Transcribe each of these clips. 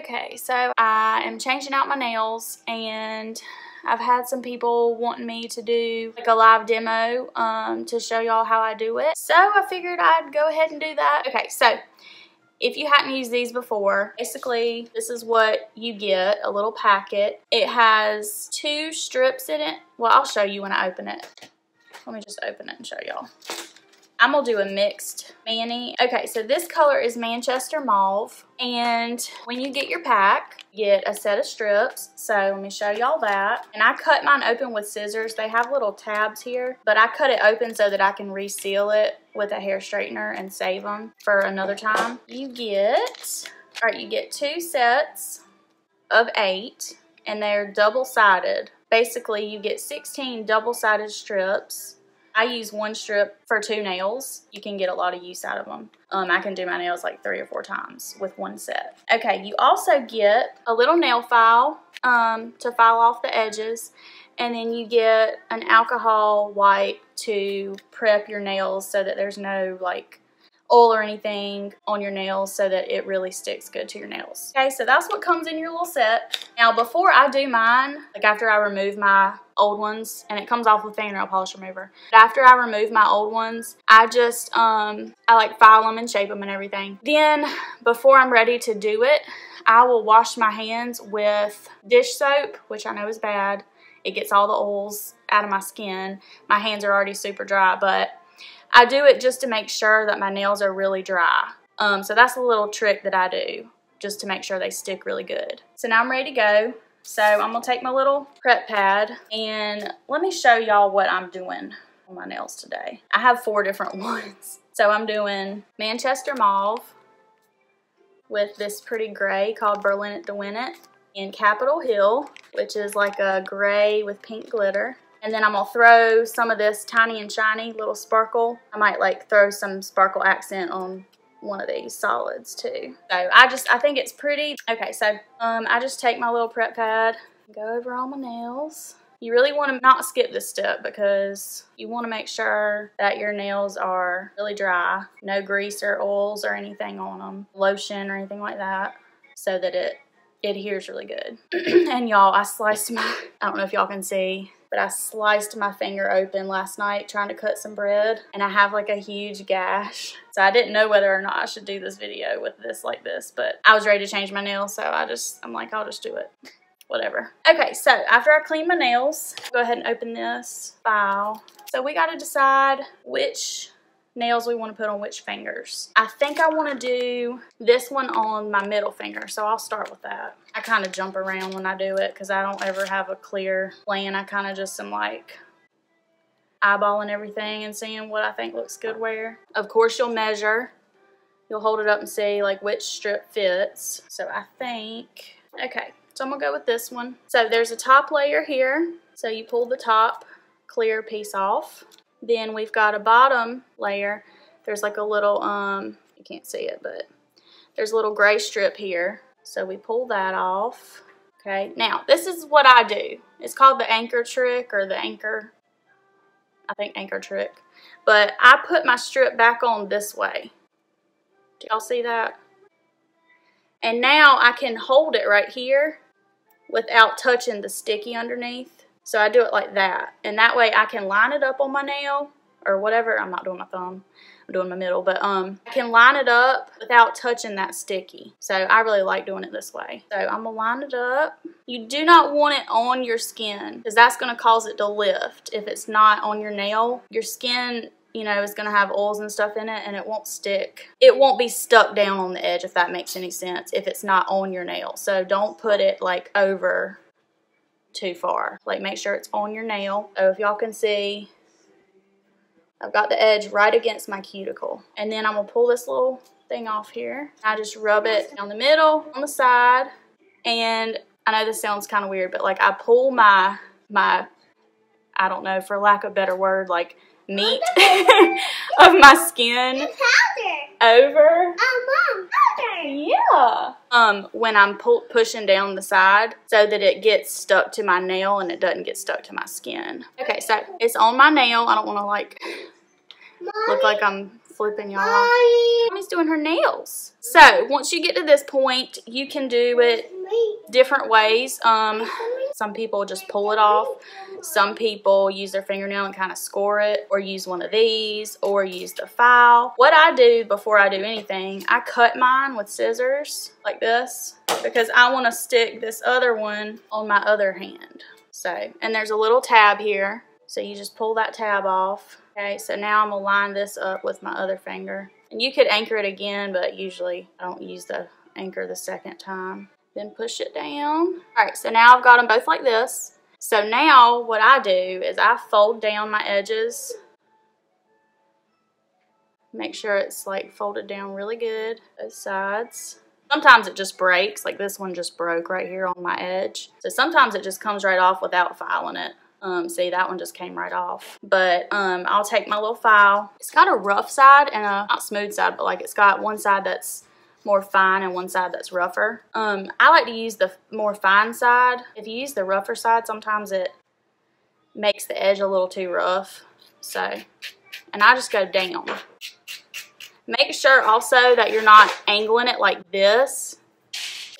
Okay, so I am changing out my nails and I've had some people wanting me to do like a live demo um, to show y'all how I do it. So I figured I'd go ahead and do that. Okay, so if you hadn't used these before, basically this is what you get, a little packet. It has two strips in it. Well, I'll show you when I open it. Let me just open it and show y'all. I'm going to do a mixed mani. Okay, so this color is Manchester Mauve. And when you get your pack, get a set of strips. So let me show y'all that. And I cut mine open with scissors. They have little tabs here. But I cut it open so that I can reseal it with a hair straightener and save them for another time. You get, all right, you get two sets of eight. And they're double-sided. Basically, you get 16 double-sided strips I use one strip for two nails. You can get a lot of use out of them. Um, I can do my nails like three or four times with one set. Okay, you also get a little nail file um, to file off the edges. And then you get an alcohol wipe to prep your nails so that there's no like oil or anything on your nails so that it really sticks good to your nails. Okay, so that's what comes in your little set. Now, before I do mine, like after I remove my old ones, and it comes off with fingernail polish remover. After I remove my old ones, I just, um, I like file them and shape them and everything. Then, before I'm ready to do it, I will wash my hands with dish soap, which I know is bad. It gets all the oils out of my skin. My hands are already super dry, but I do it just to make sure that my nails are really dry. Um, so that's a little trick that I do just to make sure they stick really good. So now I'm ready to go. So I'm to take my little prep pad and let me show y'all what I'm doing on my nails today. I have four different ones. So I'm doing Manchester Mauve with this pretty gray called Berlin It to Win It and Capitol Hill, which is like a gray with pink glitter. And then I'm to throw some of this tiny and shiny little sparkle. I might like throw some sparkle accent on one of these solids too. So I just, I think it's pretty. Okay, so um, I just take my little prep pad, go over all my nails. You really want to not skip this step because you want to make sure that your nails are really dry. No grease or oils or anything on them. Lotion or anything like that so that it adheres really good. and y'all, I sliced my, I don't know if y'all can see, but I sliced my finger open last night trying to cut some bread and I have like a huge gash. So I didn't know whether or not I should do this video with this like this, but I was ready to change my nails so I just, I'm like, I'll just do it. Whatever. Okay, so after I clean my nails, go ahead and open this file. So we got to decide which nails we want to put on which fingers. I think I want to do this one on my middle finger, so I'll start with that. I kind of jump around when I do it because I don't ever have a clear plan. I kind of just am like eyeballing everything and seeing what I think looks good where. Of course, you'll measure. You'll hold it up and see like which strip fits. So I think, okay, so I'm gonna go with this one. So there's a top layer here. So you pull the top clear piece off. Then we've got a bottom layer. There's like a little, um, you can't see it, but there's a little gray strip here. So we pull that off. Okay, now this is what I do. It's called the anchor trick or the anchor, I think anchor trick. But I put my strip back on this way. Do y'all see that? And now I can hold it right here without touching the sticky underneath. So I do it like that. And that way I can line it up on my nail or whatever. I'm not doing my thumb. I'm doing my middle. But um, I can line it up without touching that sticky. So I really like doing it this way. So I'm going to line it up. You do not want it on your skin because that's going to cause it to lift. If it's not on your nail, your skin you know, is going to have oils and stuff in it and it won't stick. It won't be stuck down on the edge if that makes any sense if it's not on your nail. So don't put it like over too far. Like make sure it's on your nail. Oh, if y'all can see, I've got the edge right against my cuticle. And then I'm gonna pull this little thing off here. I just rub it down the middle, on the side, and I know this sounds kind of weird, but like I pull my, my, I don't know, for lack of a better word, like meat of my skin over. Oh, Mom, powder. Yeah. Um, when I'm pu pushing down the side so that it gets stuck to my nail and it doesn't get stuck to my skin. Okay, so it's on my nail. I don't want to like Mommy, look like I'm flipping y'all off. Mommy's doing her nails. So once you get to this point, you can do it different ways. Um, some people just pull it off. Some people use their fingernail and kind of score it or use one of these or use the file. What I do before I do anything, I cut mine with scissors like this because I want to stick this other one on my other hand. So, and there's a little tab here. So you just pull that tab off. Okay, so now I'm gonna line this up with my other finger. And you could anchor it again, but usually I don't use the anchor the second time. Then push it down. All right, so now I've got them both like this. So now what I do is I fold down my edges. Make sure it's like folded down really good, both sides. Sometimes it just breaks, like this one just broke right here on my edge. So sometimes it just comes right off without filing it. Um, see, that one just came right off. But um, I'll take my little file. It's got a rough side and a, not smooth side, but like it's got one side that's more fine and one side that's rougher. Um, I like to use the more fine side. If you use the rougher side, sometimes it makes the edge a little too rough. So, and I just go down. Make sure also that you're not angling it like this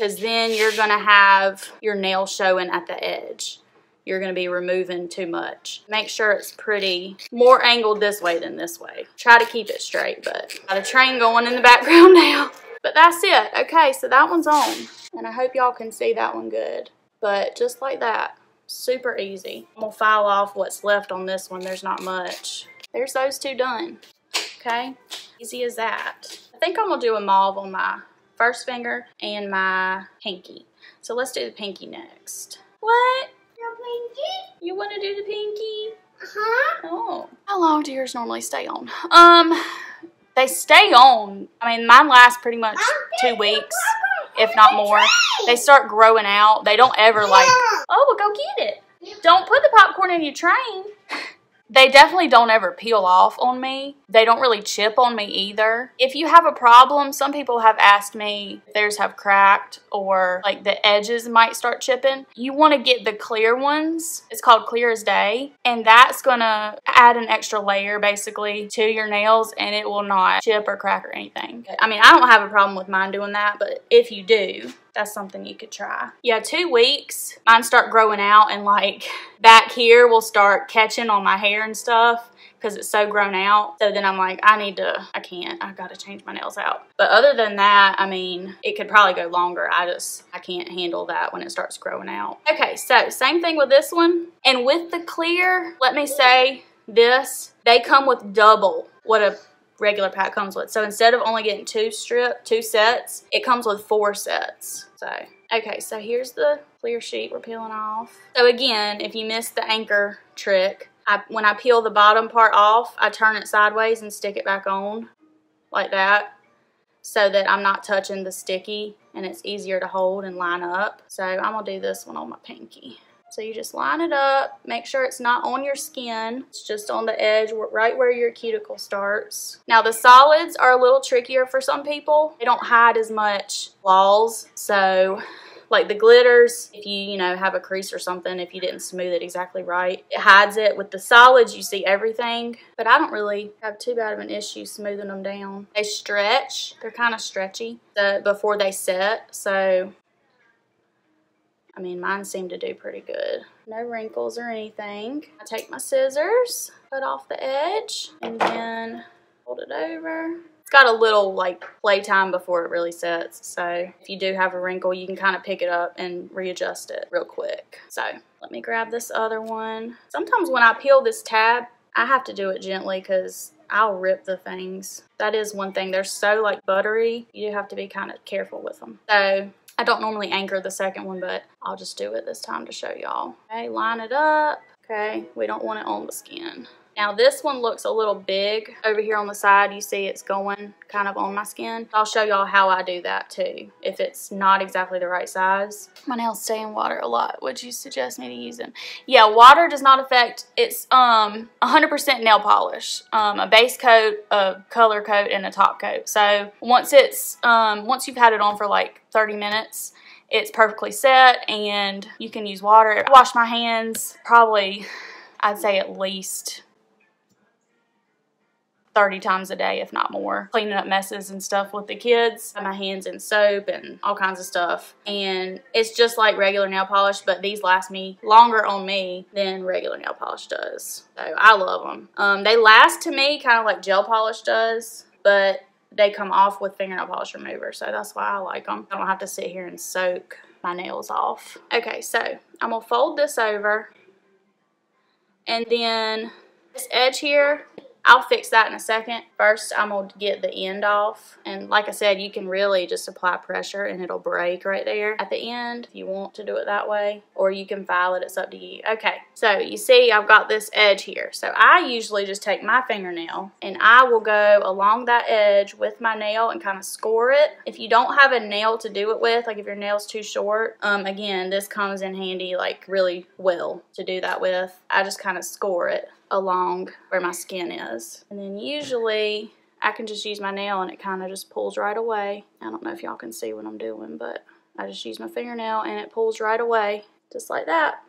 because then you're going to have your nail showing at the edge. You're going to be removing too much. Make sure it's pretty more angled this way than this way. Try to keep it straight, but got a train going in the background now. But that's it. Okay, so that one's on. And I hope y'all can see that one good. But just like that, super easy. I'm to file off what's left on this one. There's not much. There's those two done. Okay, easy as that. I think I'm to do a mauve on my first finger and my pinky. So let's do the pinky next. What? The pinky? You want to do the pinky? Uh-huh. Oh. How long do yours normally stay on? Um, they stay on. I mean, mine lasts pretty much two weeks, if not more. They start growing out. They don't ever like, oh, well, go get it. Don't put the popcorn in your train. They definitely don't ever peel off on me. They don't really chip on me either. If you have a problem, some people have asked me if theirs have cracked or like the edges might start chipping. You want to get the clear ones. It's called clear as day. And that's going to add an extra layer basically to your nails and it will not chip or crack or anything. I mean, I don't have a problem with mine doing that, but if you do, that's something you could try. Yeah, two weeks, mine start growing out and like back here will start catching on my hair and stuff because it's so grown out. So then I'm like, I need to, I can't, I gotta change my nails out. But other than that, I mean, it could probably go longer. I just, I can't handle that when it starts growing out. Okay, so same thing with this one. And with the clear, let me say this, they come with double what a regular pack comes with. So instead of only getting two strip, two sets, it comes with four sets. So, okay, so here's the clear sheet we're peeling off. So again, if you missed the anchor trick, I, when I peel the bottom part off, I turn it sideways and stick it back on like that so that I'm not touching the sticky and it's easier to hold and line up. So I'm gonna do this one on my pinky. So you just line it up, make sure it's not on your skin. It's just on the edge, right where your cuticle starts. Now the solids are a little trickier for some people. They don't hide as much flaws. So like the glitters, if you, you know, have a crease or something, if you didn't smooth it exactly right, it hides it. With the solids, you see everything, but I don't really have too bad of an issue smoothing them down. They stretch, they're kind of stretchy uh, before they set, so I mean, mine seem to do pretty good. No wrinkles or anything. I take my scissors, cut off the edge, and then fold it over. It's got a little like playtime before it really sets. So if you do have a wrinkle, you can kind of pick it up and readjust it real quick. So let me grab this other one. Sometimes when I peel this tab, I have to do it gently because I'll rip the things. That is one thing. They're so like buttery. You have to be kind of careful with them. So I don't normally anchor the second one, but I'll just do it this time to show y'all. Okay, line it up. Okay, we don't want it on the skin. Now this one looks a little big. Over here on the side, you see it's going kind of on my skin. I'll show y'all how I do that too, if it's not exactly the right size. My nails stay in water a lot. Would you suggest me to use them? Yeah, water does not affect, it's um 100% nail polish. Um, a base coat, a color coat, and a top coat. So once it's, um, once you've had it on for like 30 minutes, it's perfectly set and you can use water. I wash my hands probably, I'd say at least 30 times a day, if not more, cleaning up messes and stuff with the kids. my hands in soap and all kinds of stuff. And it's just like regular nail polish, but these last me longer on me than regular nail polish does. So I love them. Um, they last to me kind of like gel polish does, but they come off with fingernail polish remover. So that's why I like them. I don't have to sit here and soak my nails off. Okay, so I'm to fold this over. And then this edge here, I'll fix that in a second. First, I'm going to get the end off. And like I said, you can really just apply pressure and it'll break right there at the end if you want to do it that way. Or you can file it. It's up to you. Okay, so you see I've got this edge here. So I usually just take my fingernail and I will go along that edge with my nail and kind of score it. If you don't have a nail to do it with, like if your nail's too short, um, again, this comes in handy like really well to do that with. I just kind of score it along where my skin is. And then usually I can just use my nail and it kind of just pulls right away. I don't know if y'all can see what I'm doing, but I just use my fingernail and it pulls right away, just like that.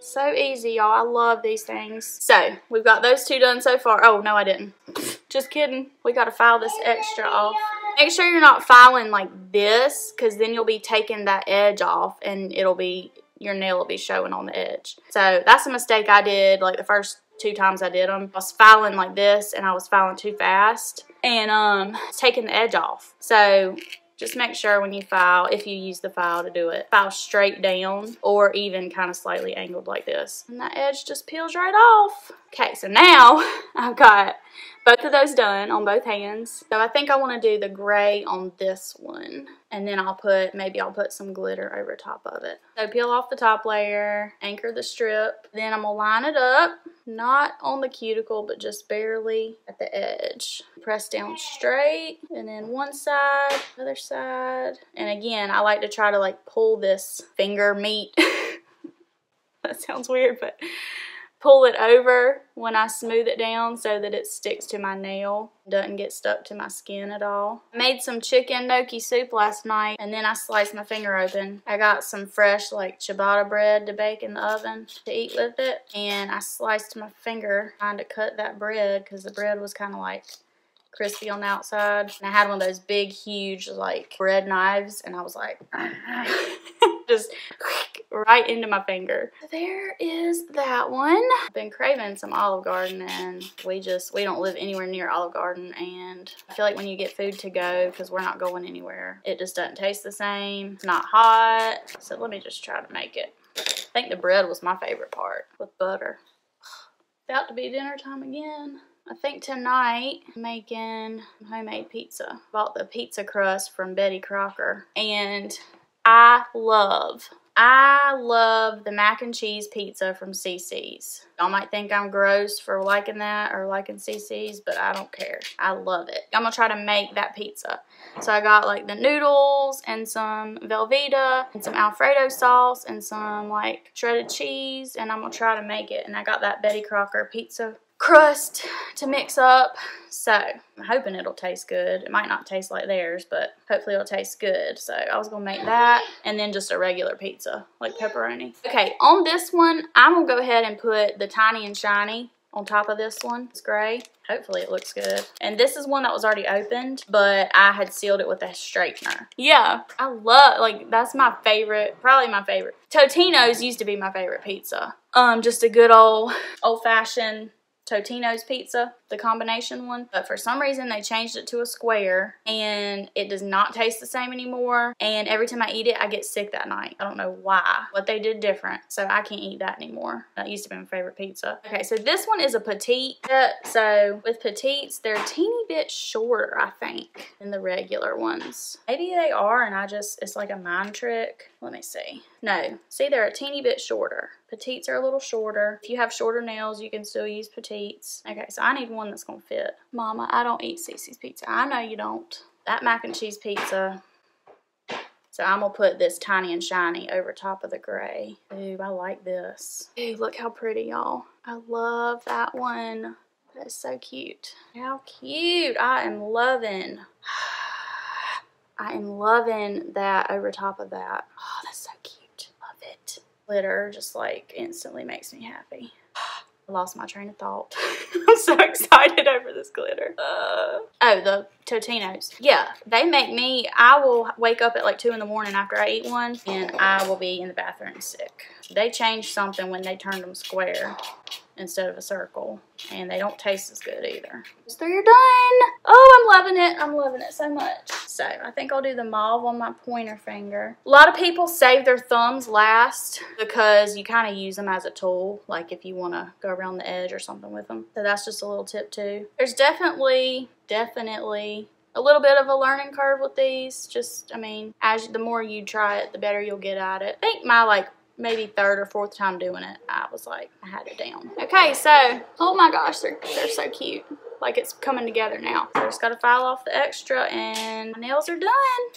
So easy, y'all. I love these things. So, we've got those two done so far. Oh, no, I didn't. Just kidding. We got to file this extra off. Make sure you're not filing like this, because then you'll be taking that edge off, and it'll be your nail will be showing on the edge. So that's a mistake I did like the first two times I did them. I was filing like this and I was filing too fast and um, taking the edge off. So just make sure when you file, if you use the file to do it, file straight down or even kind of slightly angled like this. And that edge just peels right off. Okay, so now I've got both of those done on both hands. So I think I want to do the gray on this one. And then I'll put, maybe I'll put some glitter over top of it. So peel off the top layer, anchor the strip. Then I'm to line it up, not on the cuticle, but just barely at the edge. Press down straight, and then one side, other side. And again, I like to try to like pull this finger meat. that sounds weird, but pull it over when I smooth it down so that it sticks to my nail, doesn't get stuck to my skin at all. I made some chicken gnocchi soup last night and then I sliced my finger open. I got some fresh like ciabatta bread to bake in the oven to eat with it and I sliced my finger trying to cut that bread because the bread was kind of like crispy on the outside. And I had one of those big, huge, like, bread knives, and I was like, just right into my finger. There is that one. I've been craving some Olive Garden, and we just, we don't live anywhere near Olive Garden, and I feel like when you get food to go, because we're not going anywhere, it just doesn't taste the same. It's not hot, so let me just try to make it. I think the bread was my favorite part with butter. About to be dinner time again. I think tonight I'm making homemade pizza. Bought the pizza crust from Betty Crocker and I love I love the mac and cheese pizza from CiCi's. Y'all might think I'm gross for liking that or liking CiCi's, but I don't care. I love it. I'm to try to make that pizza. So I got like the noodles and some Velveeta and some Alfredo sauce and some like shredded cheese and I'm to try to make it. And I got that Betty Crocker pizza crust to mix up. So I'm hoping it'll taste good. It might not taste like theirs, but hopefully it'll taste good. So I was to make that and then just a regular pizza, like pepperoni. Okay, on this one, I'm to go ahead and put the Tiny and Shiny on top of this one. It's gray. Hopefully it looks good. And this is one that was already opened, but I had sealed it with a straightener. Yeah, I love, like, that's my favorite, probably my favorite. Totino's used to be my favorite pizza. Um, just a good old, old-fashioned Totino's pizza, the combination one. But for some reason, they changed it to a square and it does not taste the same anymore. And every time I eat it, I get sick that night. I don't know why, what they did different. So I can't eat that anymore. That used to be my favorite pizza. Okay, so this one is a petite. So with petites, they're a teeny bit shorter, I think, than the regular ones. Maybe they are and I just, it's like a mind trick. Let me see. No, see they're a teeny bit shorter. Petites are a little shorter. If you have shorter nails, you can still use petites. Okay, so I need one that's going to fit. Mama, I don't eat CiCi's pizza. I know you don't. That mac and cheese pizza. So I'm to put this tiny and shiny over top of the gray. Ooh, I like this. Ooh, look how pretty, y'all. I love that one. That is so cute. How cute. I am loving. I am loving that over top of that. Oh, that's so cute. Love it glitter just like instantly makes me happy. Lost my train of thought. I'm so excited over this glitter. Uh, oh, the Totinos. Yeah, they make me, I will wake up at like 2 in the morning after I eat one and I will be in the bathroom sick. They changed something when they turned them square instead of a circle. And they don't taste as good either. So you're done. Oh, I'm loving it. I'm loving it so much. So I think I'll do the mauve on my pointer finger. A lot of people save their thumbs last because you kind of use them as a tool. Like if you want to go around the edge or something with them. So that's just a little tip too. There's definitely, definitely a little bit of a learning curve with these. Just, I mean, as the more you try it, the better you'll get at it. I think my like maybe third or fourth time doing it, I was like, I had it down. Okay, so, oh my gosh, they're, they're so cute. Like it's coming together now. So I just gotta file off the extra and my nails are done.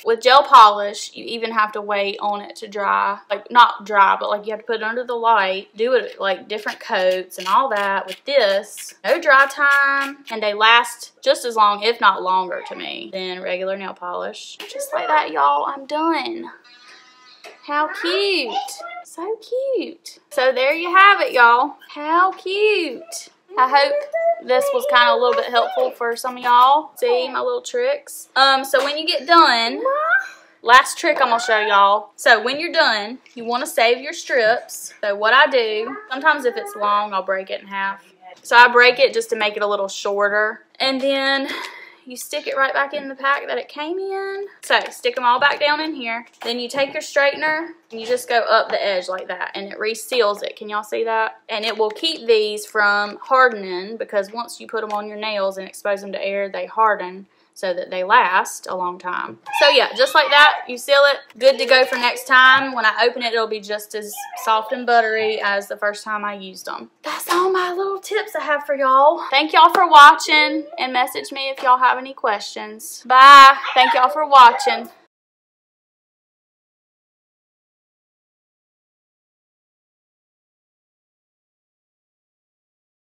With gel polish, you even have to wait on it to dry. Like not dry, but like you have to put it under the light, do it like different coats and all that. With this, no dry time and they last just as long, if not longer to me, than regular nail polish. Just like that, y'all, I'm done. How cute. Cute. So there you have it, y'all. How cute. I hope this was kind of a little bit helpful for some of y'all. See my little tricks. Um, so when you get done, last trick I'm to show y'all. So when you're done, you want to save your strips. So what I do, sometimes if it's long, I'll break it in half. So I break it just to make it a little shorter. And then you stick it right back in the pack that it came in. So stick them all back down in here. Then you take your straightener and you just go up the edge like that and it reseals it. Can y'all see that? And it will keep these from hardening because once you put them on your nails and expose them to air, they harden so that they last a long time. So yeah, just like that, you seal it. Good to go for next time. When I open it, it'll be just as soft and buttery as the first time I used them. That's all my little tips I have for y'all. Thank y'all for watching and message me if y'all have any questions. Bye. Thank y'all for watching.